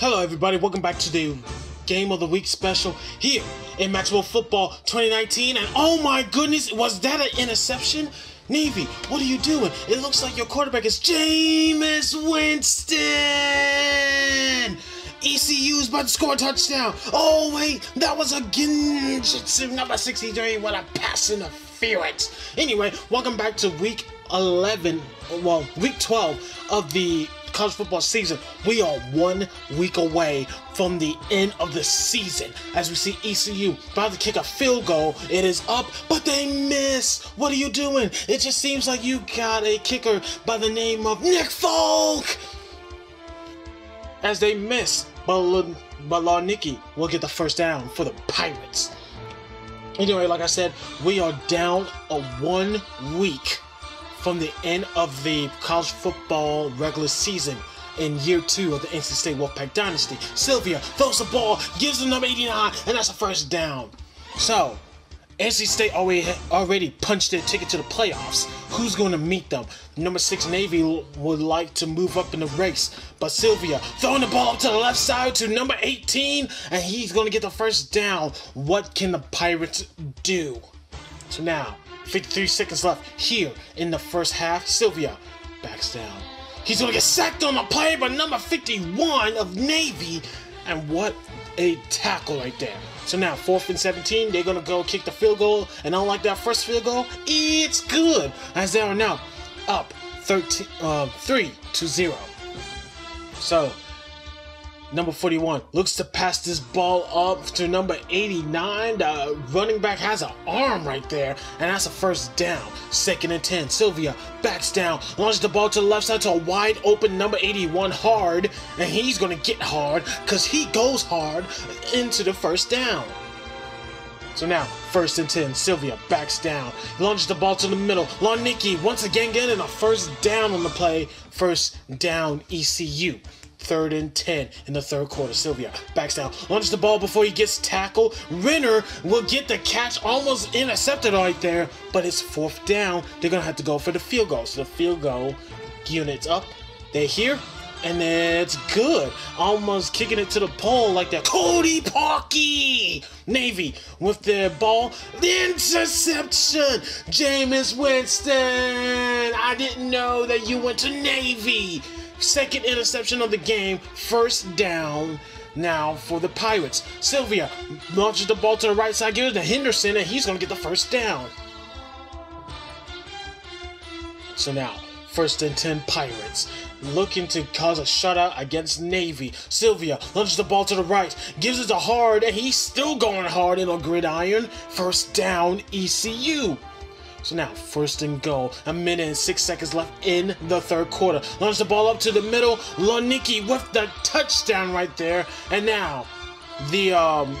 Hello, everybody. Welcome back to the Game of the Week special here in Maximum Football 2019. And oh my goodness, was that an interception? Navy, what are you doing? It looks like your quarterback is Jameis Winston. ECU's about to score a touchdown. Oh wait, that was a Genjutsu number 63. What a pass interference. Anyway, welcome back to week 11, well, week 12 of the college football season. We are one week away from the end of the season as we see ECU about to kick a field goal. It is up, but they miss. What are you doing? It just seems like you got a kicker by the name of Nick Folk. As they miss, but Nikki will get the first down for the Pirates. Anyway, like I said, we are down a one week from the end of the college football regular season in year two of the NC State Wolfpack Dynasty. Sylvia throws the ball, gives the number 89, and that's a first down. So, NC State already already punched their ticket to the playoffs. Who's going to meet them? Number six Navy would like to move up in the race, but Sylvia throwing the ball up to the left side to number 18, and he's going to get the first down. What can the Pirates do? So now 53 seconds left here in the first half. Sylvia backs down. He's gonna get sacked on the play by number 51 of Navy. And what a tackle right there. So now, fourth and 17, they're gonna go kick the field goal. And unlike that first field goal, it's good. As they are now up 13, uh, 3 to 0. So Number 41 looks to pass this ball up to number 89. The running back has an arm right there, and that's a first down. Second and 10. Sylvia backs down, launches the ball to the left side to a wide open number 81 hard, and he's going to get hard because he goes hard into the first down. So now, first and 10, Sylvia backs down, launches the ball to the middle. Loniki once again getting a first down on the play. First down, ECU third and 10 in the third quarter. Sylvia backs down, launches the ball before he gets tackled. Renner will get the catch almost intercepted right there, but it's fourth down. They're going to have to go for the field goal. So the field goal unit's up. They're here. And it's good. Almost kicking it to the pole like that. Cody Parkey! Navy with the ball. The interception! Jameis Winston! I didn't know that you went to Navy. Second interception of the game, first down now for the Pirates. Sylvia launches the ball to the right side, gives it to Henderson, and he's going to get the first down. So now, first and 10 Pirates. Looking to cause a shutout against Navy. Sylvia launches the ball to the right, gives it to Hard, and he's still going hard in a gridiron. First down, ECU. So now, first and goal. A minute and six seconds left in the third quarter. Launch the ball up to the middle. Loniki with the touchdown right there. And now, the um,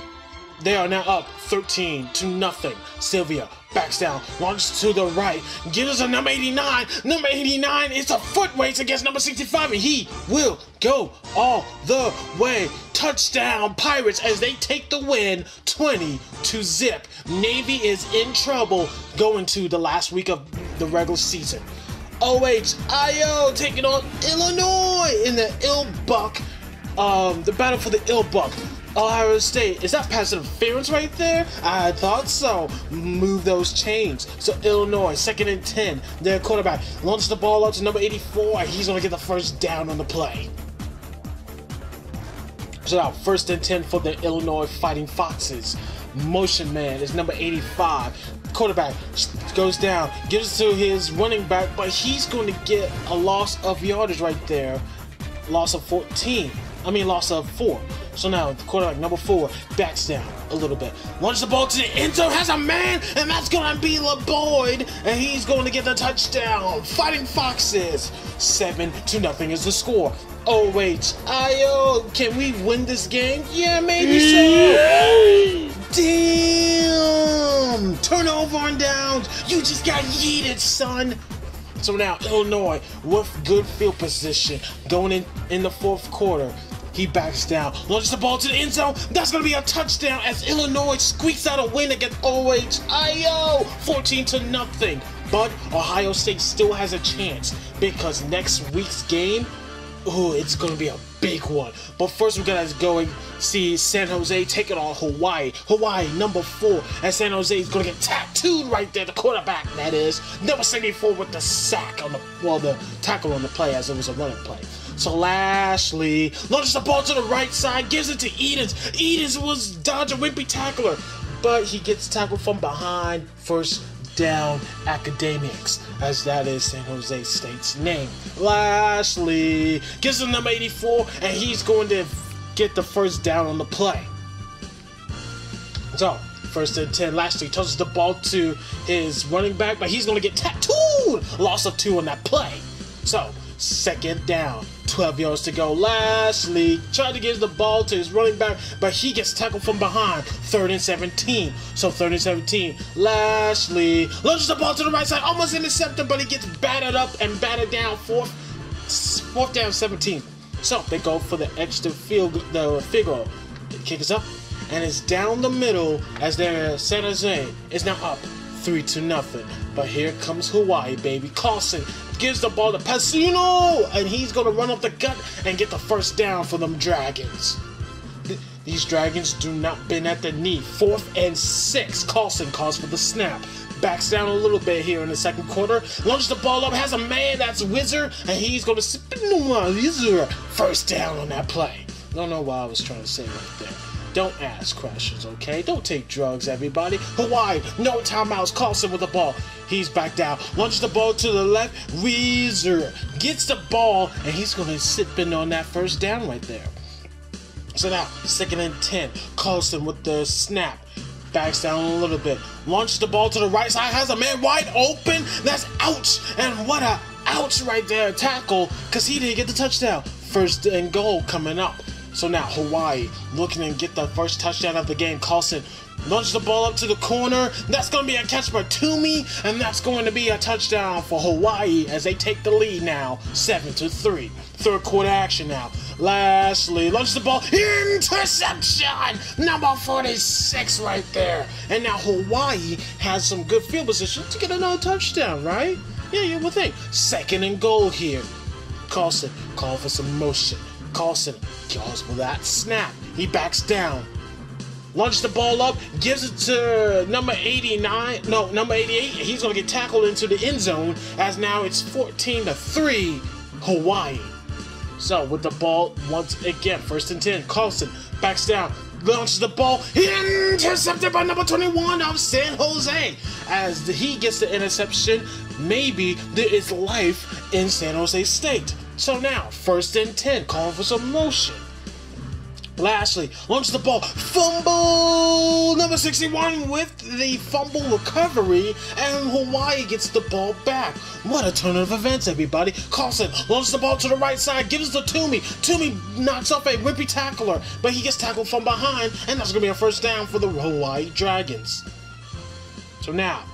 they are now up 13 to nothing. Sylvia backs down, launches to the right, gives a number 89. Number 89 is a foot race against number 65, and he will go all the way. Touchdown Pirates as they take the win 20 to zip. Navy is in trouble going to the last week of the regular season. OHIO taking on Illinois in the Ill Buck, um, the battle for the Illibuck. Ohio State. Is that pass interference right there? I thought so. Move those chains. So Illinois, second and 10. Their quarterback launches the ball out to number 84. and He's going to get the first down on the play. So now, first and 10 for the Illinois Fighting Foxes. Motion man is number 85. Quarterback goes down, gives it to his running back, but he's going to get a loss of yardage right there. Loss of 14. I mean, loss of 4. So now quarterback number four backs down a little bit. Launches the ball to the end zone, has a man, and that's gonna be LeBoyd, and he's going to get the touchdown. Fighting Foxes. Seven to nothing is the score. Oh wait, Io, can we win this game? Yeah, maybe so. Damn! Turnover on downs. You just got yeeted, son. So now Illinois with good field position going in in the fourth quarter. He backs down, launches the ball to the end zone. That's going to be a touchdown as Illinois squeaks out a win against OHIO, 14 to nothing. But Ohio State still has a chance because next week's game, ooh, it's gonna be a big one. But first, we're gonna go and see San Jose taking on Hawaii. Hawaii, number four, and San Jose is gonna get tattooed right there. The quarterback, that is, number 74 with the sack on the well, the tackle on the play as it was a running play. So Lashley launches the ball to the right side, gives it to Edens. Edens was dodge a wimpy tackler, but he gets tackled from behind. First down academics, as that is San Jose State's name. Lashley gives him number 84, and he's going to get the first down on the play. So, first and 10, Lashley tosses the ball to his running back, but he's going to get tattooed. Loss of two on that play. So, second down. 12 yards to go. Lashley, tried to give the ball to his running back, but he gets tackled from behind. Third and 17. So third and 17. Lashley, launches the ball to the right side, almost intercepted, but he gets battered up and battered down. Fourth, fourth down 17. So they go for the extra field, the. The kick is up, and it's down the middle as their San Jose is now up three to nothing. But here comes Hawaii, baby. Carlson gives the ball to Pacino, and he's gonna run up the gut and get the first down for them Dragons. These Dragons do not bend at the knee. Fourth and six. Carlson calls for the snap. Backs down a little bit here in the second quarter. Launches the ball up. Has a man that's Wizard, and he's gonna spin Wizard. First down on that play. Don't know what I was trying to say right there. Don't ask questions, okay? Don't take drugs, everybody. Hawaii, no timeouts. Carlson with the ball. He's back down. Launches the ball to the left. Weezer gets the ball, and he's going to sit in on that first down right there. So now, second and 10. Carlson with the snap. Backs down a little bit. Launches the ball to the right side. Has a man wide open. That's ouch. And what a ouch right there tackle because he didn't get the touchdown. First and goal coming up. So now Hawaii looking to get the first touchdown of the game. Carlson launches the ball up to the corner. That's going to be a catch by Toomey, and that's going to be a touchdown for Hawaii as they take the lead now, seven to three. Third quarter action now. Lashley, launches the ball. Interception! Number 46 right there. And now Hawaii has some good field position to get another touchdown, right? Yeah, you would think. Second and goal here. Carlson, call for some motion. Carlson calls for that snap. He backs down. Launches the ball up, gives it to number 89. No, number 88. He's gonna get tackled into the end zone as now it's 14 to 3 Hawaii. So with the ball once again, first and 10. Carlson backs down, launches the ball, intercepted by number 21 of San Jose. As he gets the interception, maybe there is life in San Jose State. So now, first and 10, calling for some motion. Lashley launches the ball, fumble number 61 with the fumble recovery, and Hawaii gets the ball back. What a turn of events, everybody. Carlson launches the ball to the right side, gives it to Toomey. Toomey knocks off a wimpy tackler, but he gets tackled from behind, and that's going to be a first down for the Hawaii Dragons. So now,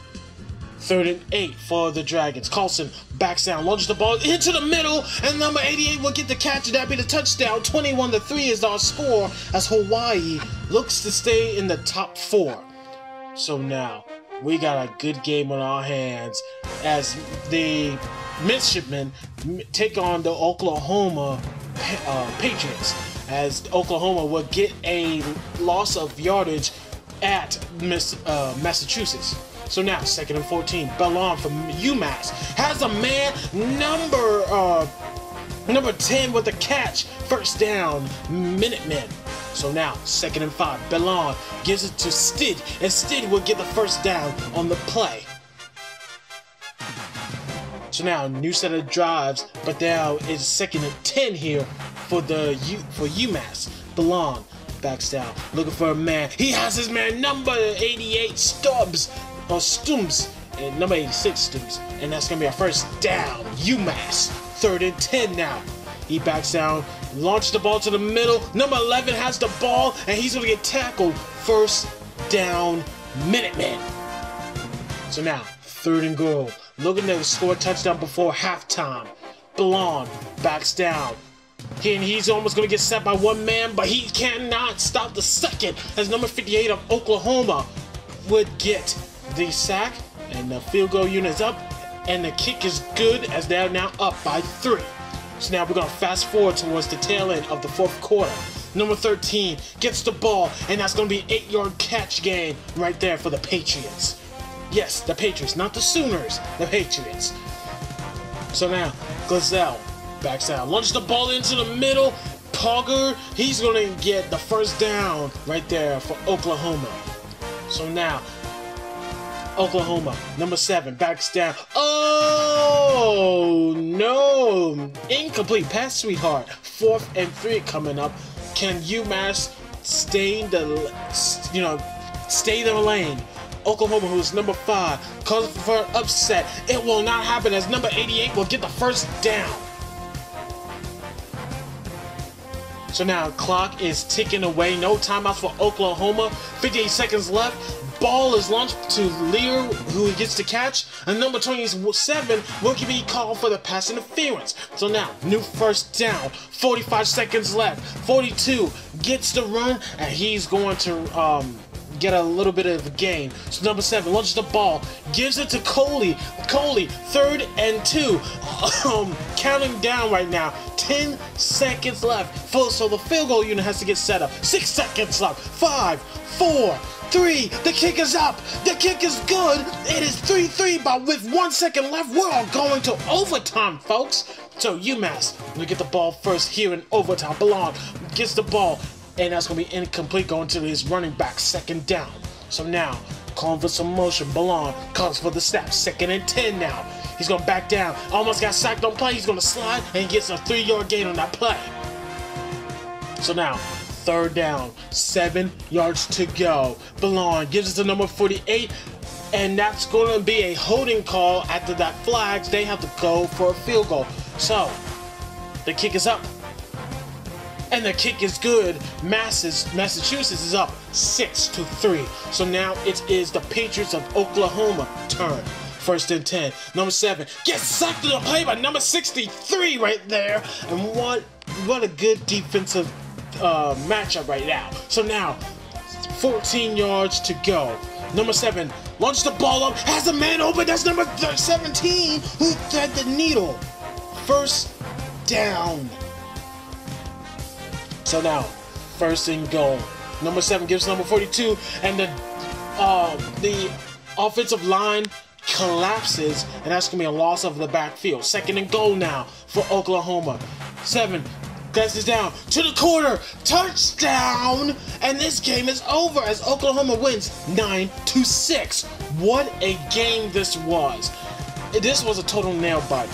Third and eight for the Dragons. Carlson backs down, launches the ball into the middle, and number 88 will get the catch, that be the touchdown. 21 to 3 is our score as Hawaii looks to stay in the top four. So now we got a good game on our hands as the midshipmen take on the Oklahoma uh, Patriots. As Oklahoma will get a loss of yardage at Miss, uh, Massachusetts. So now, second and 14, Bellon from UMass has a man number uh, number 10 with a catch. First down, Minutemen. So now, second and five, Bellon gives it to Stid, and Stid will get the first down on the play. So now, new set of drives, but now it's second and 10 here for the U for UMass. Bellon backs down, looking for a man. He has his man number 88, Stubbs, or Stums, and number 86 Stums. And that's going to be our first down. UMass, third and 10 now. He backs down, launches the ball to the middle. Number 11 has the ball, and he's going to get tackled. First down, Minutemen. So now, third and goal. Looking to score a touchdown before halftime. Ballon backs down. And he's almost going to get set by one man, but he cannot stop the second as number 58 of Oklahoma would get the sack, and the field goal unit is up, and the kick is good as they're now up by three. So now we're gonna fast forward towards the tail end of the fourth quarter. Number 13 gets the ball, and that's gonna be eight yard catch game right there for the Patriots. Yes, the Patriots, not the Sooners, the Patriots. So now, Gazelle backs out, launches the ball into the middle. Pogger, he's gonna get the first down right there for Oklahoma. So now, Oklahoma, number seven, backs down. Oh no! Incomplete pass, sweetheart. Fourth and three coming up. Can UMass stay the, you know, stay in the lane? Oklahoma, who's number five, calls for upset. It will not happen as number 88 will get the first down. So now clock is ticking away. No timeouts for Oklahoma. 58 seconds left. Ball is launched to Lear, who gets the catch. And number 27 will be called for the pass interference. So now, new first down. 45 seconds left. 42 gets the run, and he's going to um, get a little bit of a gain. So number seven launches the ball, gives it to Coley. Coley, third and two. Um, counting down right now. 10 seconds left. So the field goal unit has to get set up. Six seconds left. Five, four, three. The kick is up. The kick is good. It is 3-3, but with one second left, we're all going to overtime, folks. So UMass, we get the ball first here in overtime. Ballon gets the ball, and that's going to be incomplete going to his running back, second down. So now, calling for some motion. Ballon calls for the snap, second and 10 now. He's going to back down. Almost got sacked on play. He's going to slide and gets a three-yard gain on that play. So now, third down, seven yards to go. Ballon gives it to number 48, and that's going to be a holding call after that flags. They have to go for a field goal. So, the kick is up. And the kick is good. Masses, Massachusetts is up 6 to 3. So now it is the Patriots of Oklahoma turn. First and 10. Number 7 gets sacked to the play by number 63 right there. And what what a good defensive uh, matchup right now. So now, 14 yards to go. Number 7 launches the ball up, has a man open. That's number 17 who thread the needle. First down. So now, first and goal. Number 7 gives number 42, and the uh, the offensive line collapses, and that's to be a loss of the backfield. Second and goal now for Oklahoma. Seven passes down to the corner, touchdown, and this game is over as Oklahoma wins 9 to 6. What a game this was. This was a total nail biter.